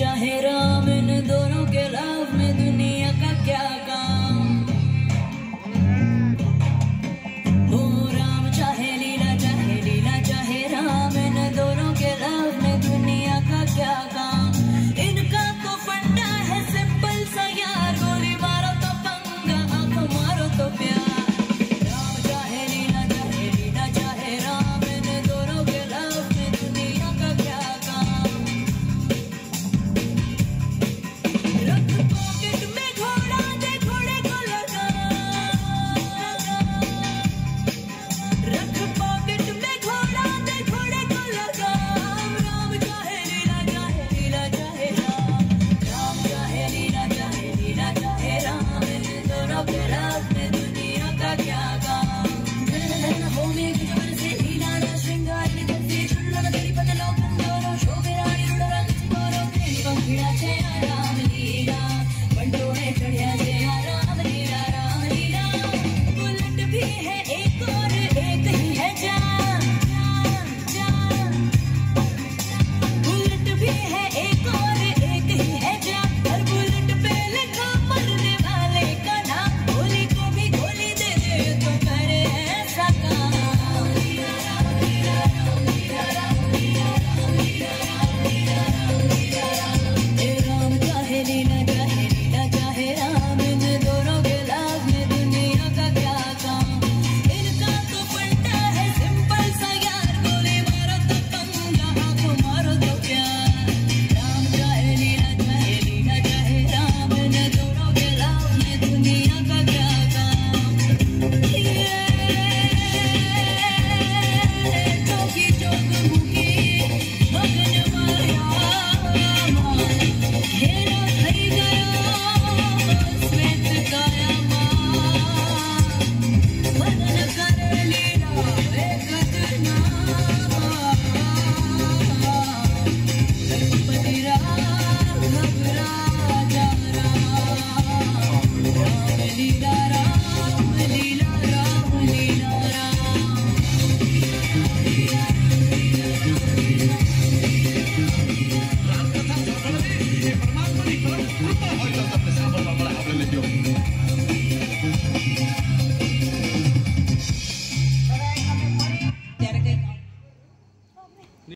चाहे राम इन दोनों Yeah.